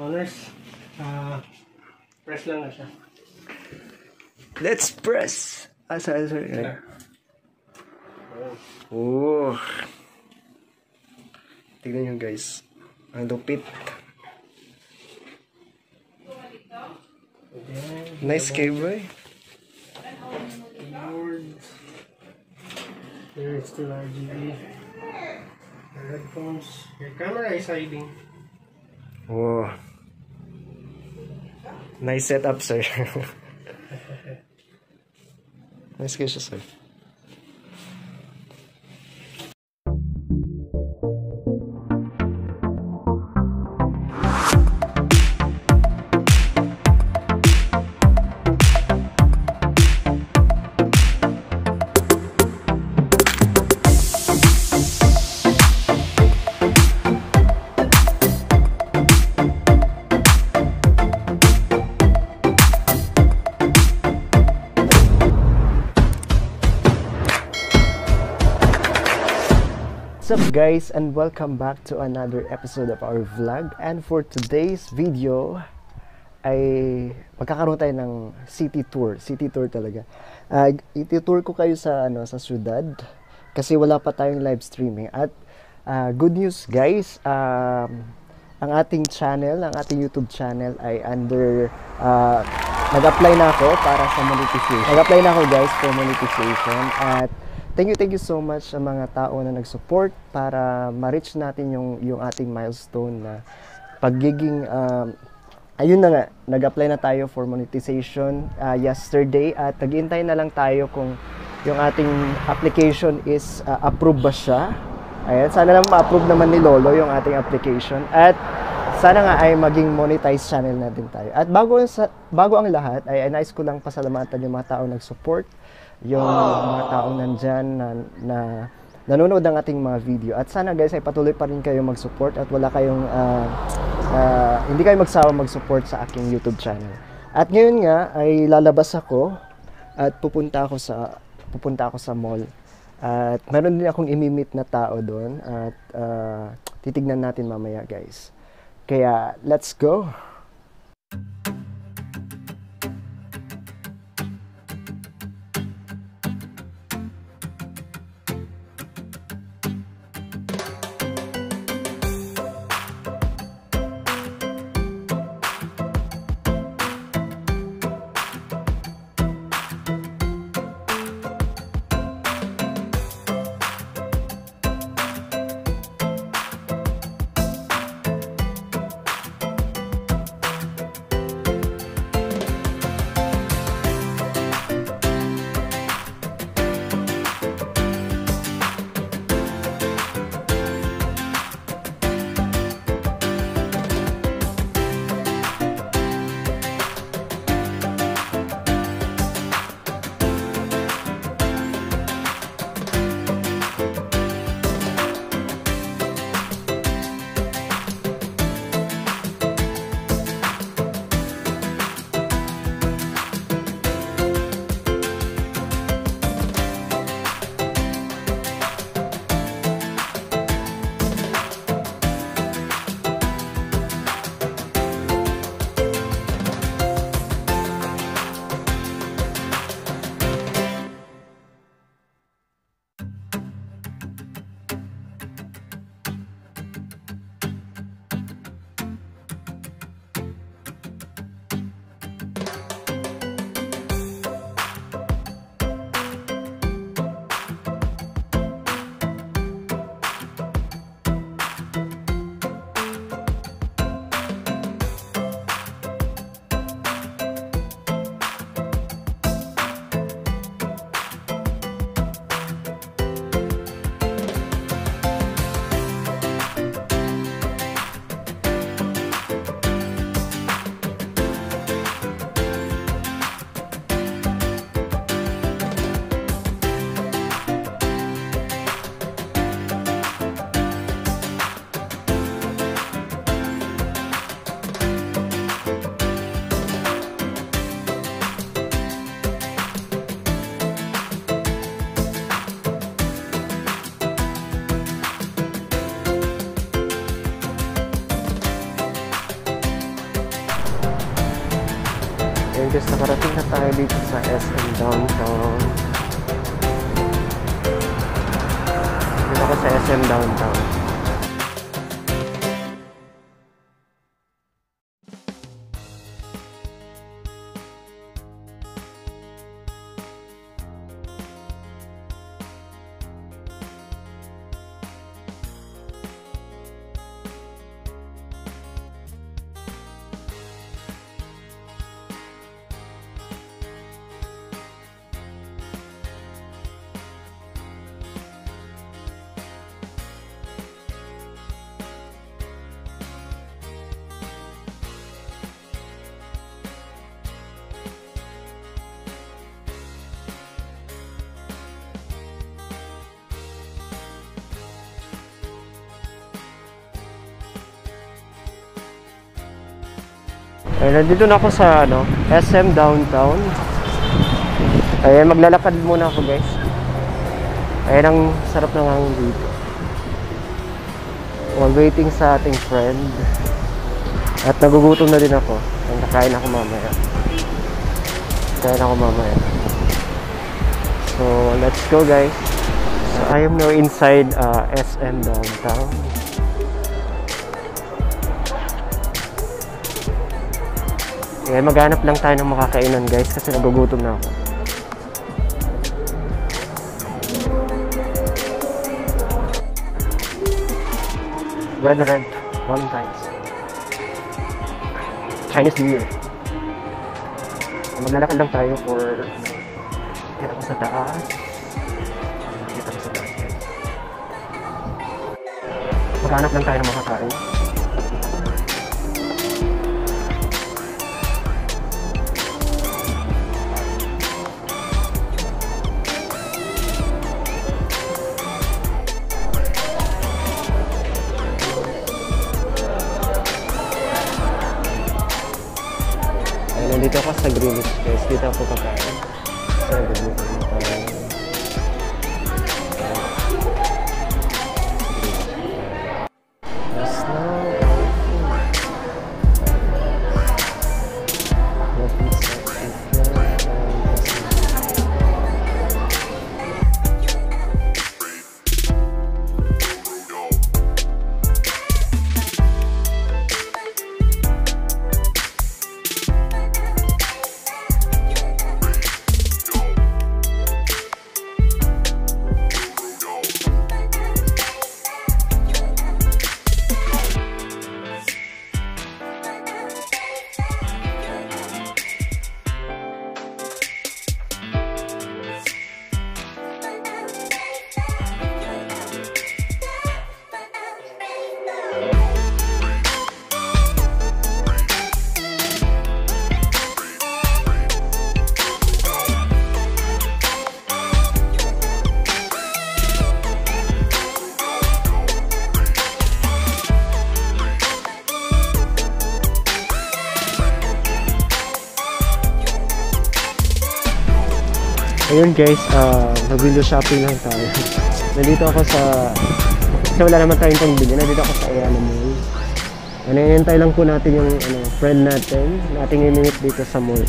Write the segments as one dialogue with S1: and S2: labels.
S1: Owners, ah, press lang na siya.
S2: Let's press! Ah, sorry, sorry.
S1: Yeah.
S2: Oh. Tignan nyo guys. Ang lupit. Nice cable.
S1: Keyboards. Here it's still RGB. Headphones. Your camera is hiding.
S2: Oh. Nice setup, sir. nice siya, sir. Up guys and welcome back to another episode of our vlog. And for today's video ay magkakaroon tayo ng city tour city tour talaga. Uh, iti-tour ko kayo sa ano sa syudad kasi wala pa tayong live streaming. At uh, good news guys um, ang ating channel ang ating YouTube channel ay under uh, nag-apply na ako para sa monetization. Nag-apply na ako guys for monetization. At Thank you, thank you so much sa mga tao na nag-support para ma-reach natin yung, yung ating milestone na pagiging, um, ayun na nga, nag-apply na tayo for monetization uh, yesterday at naghihintay na lang tayo kung yung ating application is uh, approve ba siya. Ayan, sana lang ma-approve naman ni Lolo yung ating application at sana nga ay maging monetized channel natin tayo. At bago, sa, bago ang lahat, ay, ay nice ko lang pasalamatan yung mga tao nag-support yung mga taong nandyan na, na nanonood ng ating mga video. At sana guys ay patuloy pa rin kayo mag-support at wala kayong uh, uh, hindi kayo magsawa mag-support sa aking YouTube channel. At ngayon nga ay lalabas ako at pupunta ako sa pupunta ako sa mall. At meron din akong imimit na tao doon at uh, titignan natin mamaya guys. Kaya let's go. guys, nakarating na tayo dito sa SM Downtown. Dito ako sa SM Downtown. Ay, nandito na ako sa ano, SM Downtown. Ayan, maglalakad muna ako guys. Ayan ang sarap ng hangin dito. While waiting sa ating friend. At nagugutom na din ako. Ang kakain ako mamaya. Kakain ako mamaya. So, let's go guys. So, I am now inside uh, SM Downtown. Kaya maghanap lang tayo ng makakainan guys kasi nagugutom na ako. Red Red, one times. Chinese New Year. Maglalakad lang tayo for kita ko sa taas. Kita ko sa taas. Maghanap lang tayo ng makakain. Ayun guys, uh, nag-window shopping lang tayo. Nandito ako sa... Kasi wala naman tayong pangbili. Nandito ako sa Ayala Mall. Ano, inintay lang po natin yung ano, friend natin. Nating i-meet dito sa mall.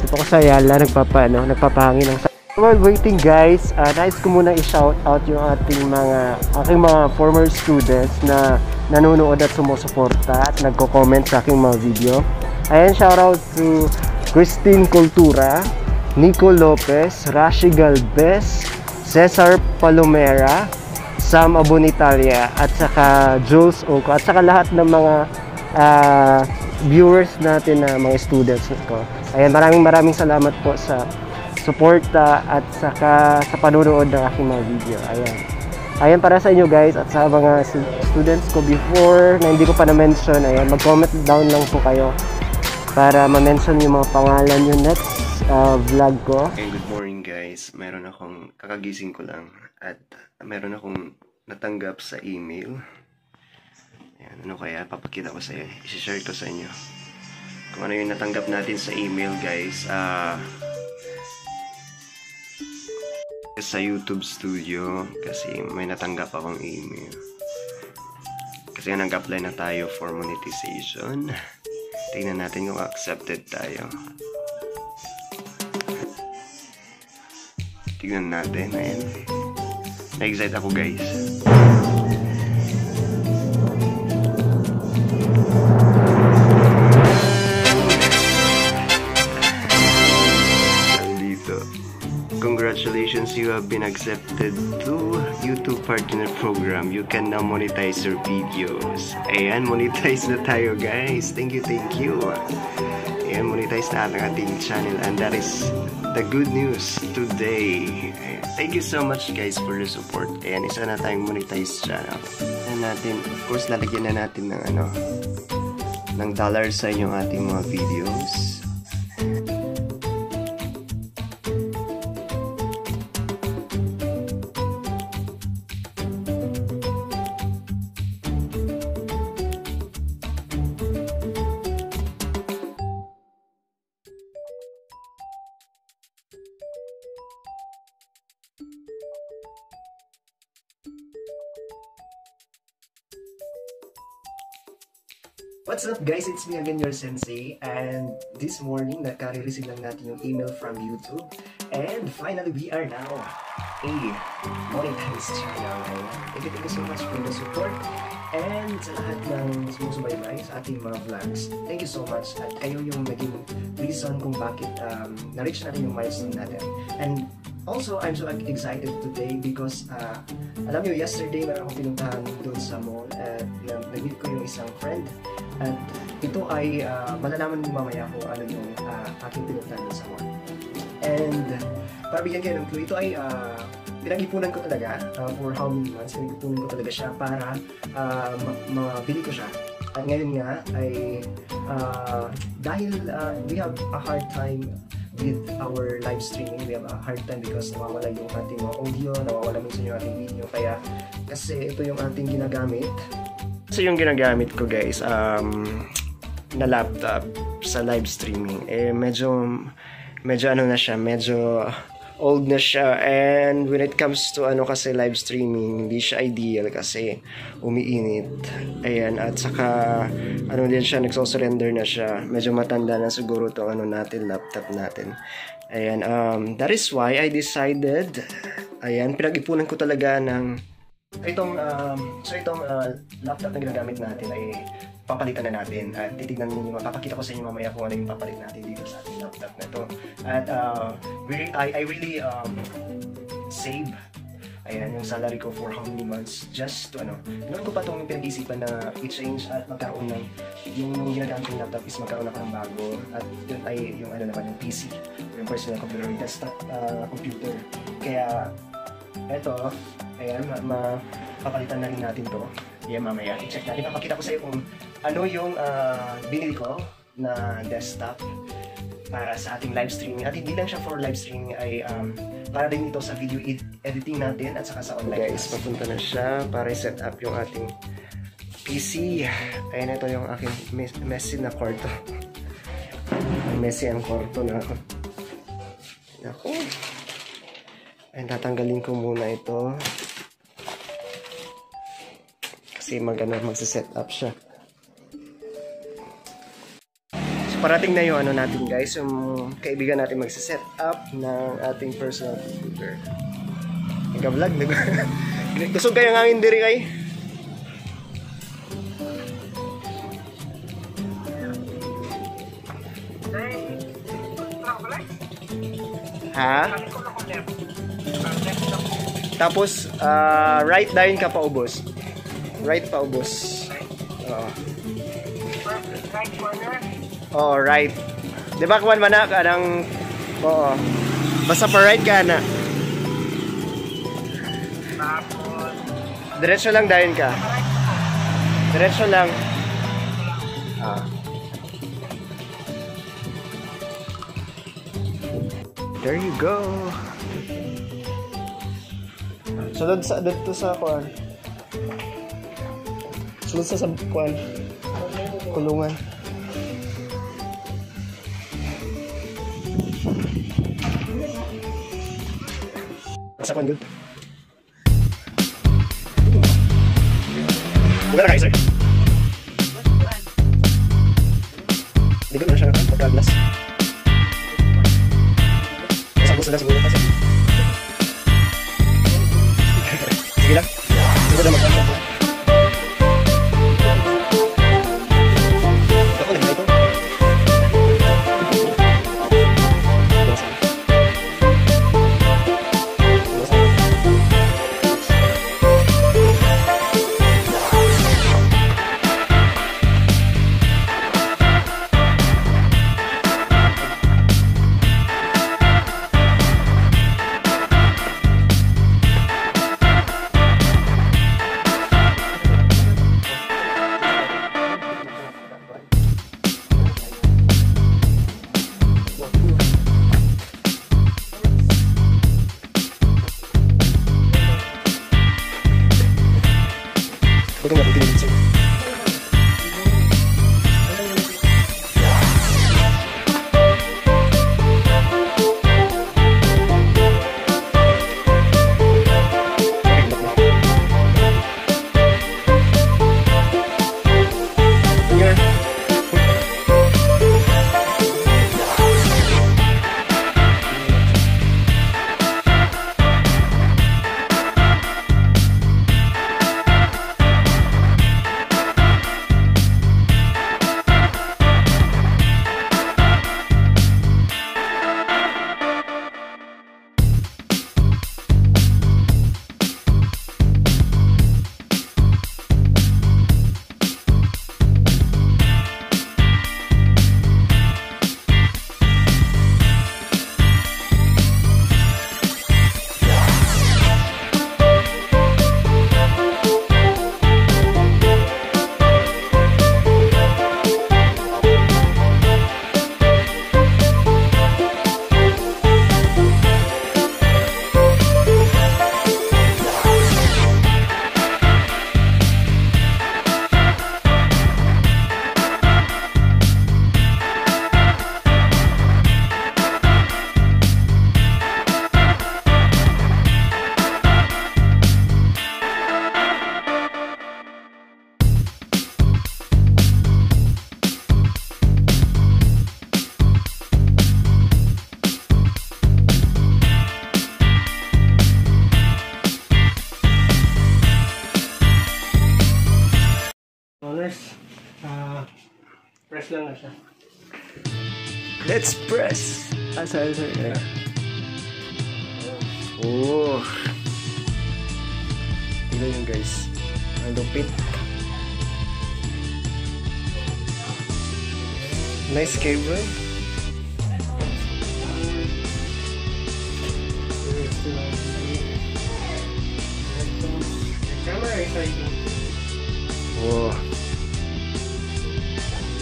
S2: Dito ako sa Ayala, nagpapa, ano, nagpapahangin ng. While waiting guys, uh, nais ko muna i-shout out yung ating mga, aking mga former students na nanonood at sumusuporta at nagko-comment sa aking mga video. Ayan, shout out to Christine Cultura, Nico Lopez, Rashi Galvez, Cesar Palomera, Sam Abonitalia, at saka Jules Oko, at saka lahat ng mga ah, viewers natin na mga students ko. Ayan, maraming maraming salamat po sa suporta at saka sa panonood ng aking mga video. Ayan. Ayan para sa inyo guys at sa mga stu- students ko before na hindi ko pa na-mention. Ayan, mag-comment down lang po kayo para ma-mention yung mga pangalan yung next ah, vlog ko.
S3: Okay, good morning guys. Meron akong, kakagising ko lang at meron akong natanggap sa email. Ayan, ano kaya? Papakita ko sa inyo. I-share ko sa inyo. Kung ano yung natanggap natin sa email guys. Ah, sa YouTube Studio kasi may natanggap akong email. Kasi nag-apply na tayo for monetization. Tingnan natin kung accepted tayo. Tignan natin. Ayan. Na-excite ako guys. Nandito. Congratulations, you have been accepted to YouTube Partner Program. You can now monetize your videos. Ayan, monetize na tayo guys. Thank you, thank you. Ayan, monetize na ang ating channel and that is the good news today. Thank you so much guys for the support. Ayan, isa na tayong monetize channel. Ayan natin, of course, lalagyan na natin ng ano, ng dollar sa yung ating mga videos.
S2: What's up guys? It's me again, your sensei. And this morning, nakare-receive lang natin yung email from YouTube. And finally, we are now a monetized channel. Thank you, thank you so much for the support. And sa lahat ng sumusubaybay sa ating mga vlogs, thank you so much. At kayo yung naging reason kung bakit um, na-reach natin yung milestone natin. And also, I'm so excited today because uh, alam nyo, yesterday meron akong pinuntahan doon sa mall at uh, nag-meet ko yung isang friend at ito ay uh, malalaman mo mamaya kung ano yung uh, aking pinuntahan sa mall. And para bigyan kayo ng clue, ito ay uh, pinag-ipunan ko talaga uh, for how many months. Pinag-ipunan ko talaga siya para uh, ma- mabili ko siya. At ngayon nga ay uh, dahil uh, we have a hard time with our live streaming. We have a hard time because nawawala yung ating audio, nawawala minsan yung ating video. Kaya kasi ito yung ating ginagamit.
S3: So yung ginagamit ko guys, um, na laptop sa live streaming, eh medyo, medyo ano na siya, medyo old na siya. And when it comes to ano kasi live streaming hindi siya ideal kasi umiinit. Ayan at saka ano din siya nagsosurrender na siya. Medyo matanda na siguro to ano natin laptop natin. Ayan um, that is why I decided ayan pinag-ipunan ko talaga ng
S2: Itong, um, so itong uh, laptop na ginagamit natin ay papalitan na natin at titignan ninyo, mapapakita ko sa inyo mamaya kung ano yung papalit natin dito sa ating laptop na to. At uh, really, I, I really um, save ayan, yung salary ko for how many months just to ano, noon ko pa itong pinag-isipan na i-change at magkaroon ng yung ginagamit kong laptop is magkaroon ako ng bago at yun ay yung ano naman yung PC yung personal computer, yung desktop uh, computer kaya eto ayan, ma- mapapalitan na rin natin to Ayan, mamaya, i-check natin. Papakita ko sa iyo kung ano yung uh, binili ko na desktop para sa ating live streaming. At hindi lang siya for live streaming, ay um, para din ito sa video ed- editing natin at saka sa online
S3: guys, papunta na siya para set up yung ating PC. Ayan, ito yung aking mes- messy na kwarto. messy ang kwarto na ako. Ako. Ayan, tatanggalin ko muna ito. Kasi mag-ano, magsa-set up siya. So, parating na yung ano natin guys, yung kaibigan natin magsa-set up ng ating personal computer. Nagka-vlog, nag Gusto kayo nga hindi rin kay? Ha? Tapos, ah, right dahil ka pa ubos. Right pa ubos. Oo. Oo, right. Di ba kuwan man na ka ng... Oo. Basta pa right ka na. Diretso lang dahil ka. Diretso lang. Ah. There you go. Sunod sa dito sa kuan. Sunod sa sa kuan. Kulungan. Sa kuan dito. Bukan na kayo, sir. Hindi ko na siya pagka-glass. Sa gusto na siguro
S2: Buti nga, buti nga.
S1: Owners, press lang na siya.
S2: Let's press! Ah, sorry, sorry. Yeah. Oh. Tingnan nyo guys. Ang lupit. Nice cable.
S1: Still RGB. Headphones. Yung camera ay sliding.
S2: Oh.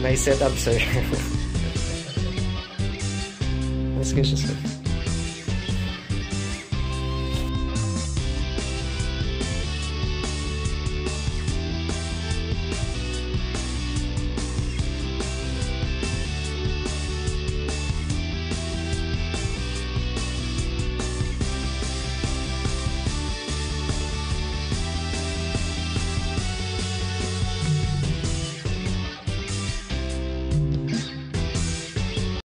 S2: Nice setup, sir. Let's go, sir.